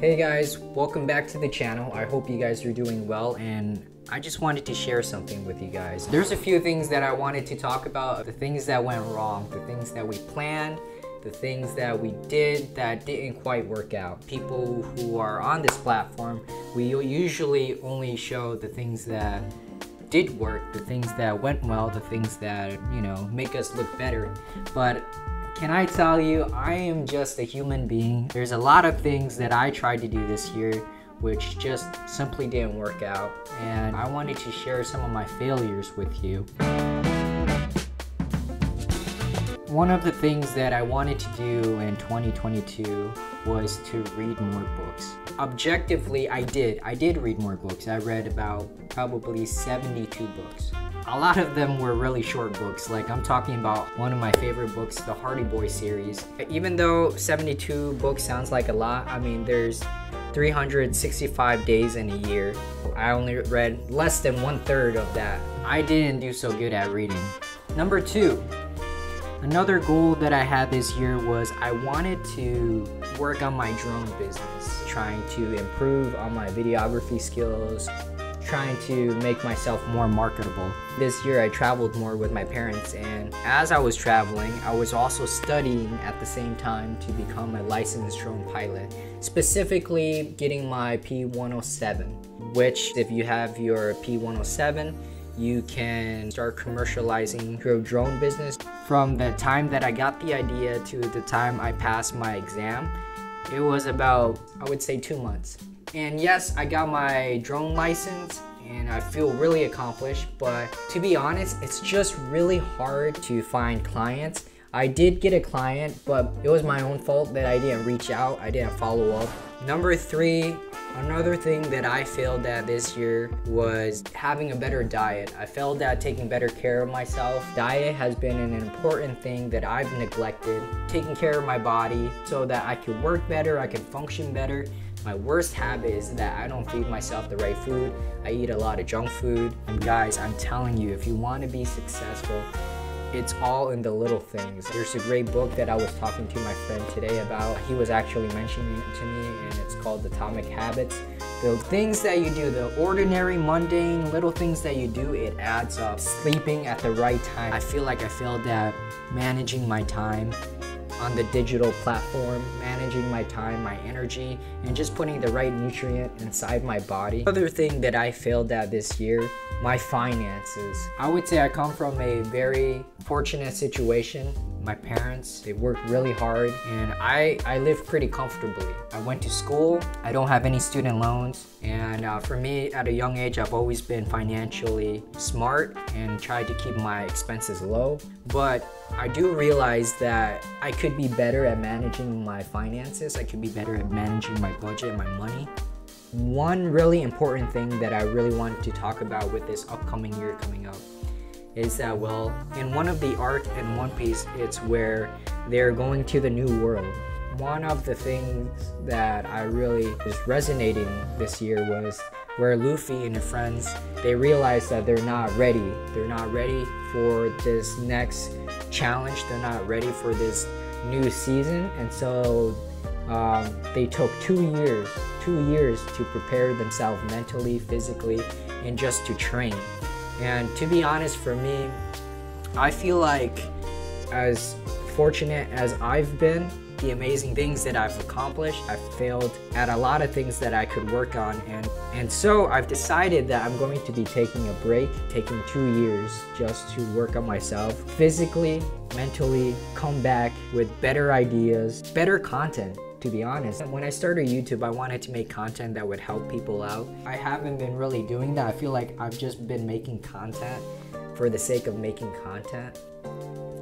Hey guys, welcome back to the channel. I hope you guys are doing well and I just wanted to share something with you guys. There's a few things that I wanted to talk about, the things that went wrong, the things that we planned, the things that we did that didn't quite work out. People who are on this platform, we usually only show the things that did work, the things that went well, the things that, you know, make us look better. But can I tell you, I am just a human being. There's a lot of things that I tried to do this year which just simply didn't work out. And I wanted to share some of my failures with you. One of the things that I wanted to do in 2022 was to read more books. Objectively, I did. I did read more books. I read about probably 72 books. A lot of them were really short books. Like I'm talking about one of my favorite books, the Hardy Boy series. Even though 72 books sounds like a lot, I mean, there's 365 days in a year. I only read less than one third of that. I didn't do so good at reading. Number two, another goal that I had this year was I wanted to work on my drone business, trying to improve on my videography skills, trying to make myself more marketable. This year I traveled more with my parents and as I was traveling, I was also studying at the same time to become a licensed drone pilot, specifically getting my P107, which if you have your P107, you can start commercializing your drone business. From the time that I got the idea to the time I passed my exam, it was about, I would say two months. And yes, I got my drone license and I feel really accomplished, but to be honest, it's just really hard to find clients. I did get a client, but it was my own fault that I didn't reach out, I didn't follow up. Number three, Another thing that I failed at this year was having a better diet. I failed at taking better care of myself. Diet has been an important thing that I've neglected. Taking care of my body so that I can work better, I can function better, my worst habit is that I don't feed myself the right food. I eat a lot of junk food. And guys, I'm telling you, if you want to be successful, it's all in the little things. There's a great book that I was talking to my friend today about. He was actually mentioning it to me and it's called Atomic Habits. The things that you do, the ordinary, mundane, little things that you do, it adds up. Sleeping at the right time. I feel like I failed at managing my time on the digital platform, managing my time, my energy, and just putting the right nutrient inside my body. Other thing that I failed at this year, my finances. I would say I come from a very fortunate situation my parents. They worked really hard and I, I live pretty comfortably. I went to school, I don't have any student loans, and uh, for me at a young age, I've always been financially smart and tried to keep my expenses low. But I do realize that I could be better at managing my finances, I could be better at managing my budget, my money. One really important thing that I really wanted to talk about with this upcoming year coming up is that well in one of the arc in One Piece it's where they're going to the new world. One of the things that I really was resonating this year was where Luffy and his friends they realize that they're not ready. They're not ready for this next challenge. They're not ready for this new season, and so um, they took two years, two years to prepare themselves mentally, physically, and just to train. And to be honest, for me, I feel like as fortunate as I've been, the amazing things that I've accomplished, I've failed at a lot of things that I could work on. And, and so I've decided that I'm going to be taking a break, taking two years just to work on myself physically, mentally, come back with better ideas, better content to be honest. When I started YouTube, I wanted to make content that would help people out. I haven't been really doing that. I feel like I've just been making content for the sake of making content.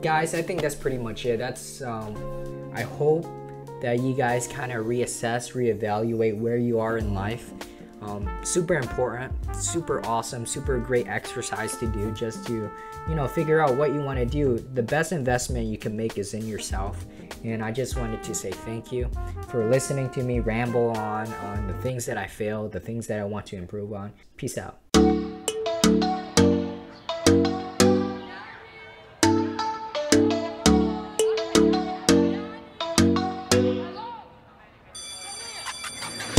Guys, I think that's pretty much it. That's, um, I hope that you guys kind of reassess, reevaluate where you are in life. Um, super important, super awesome, super great exercise to do just to, you know, figure out what you want to do. The best investment you can make is in yourself. And I just wanted to say thank you for listening to me ramble on on the things that I fail, the things that I want to improve on. Peace out.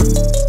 you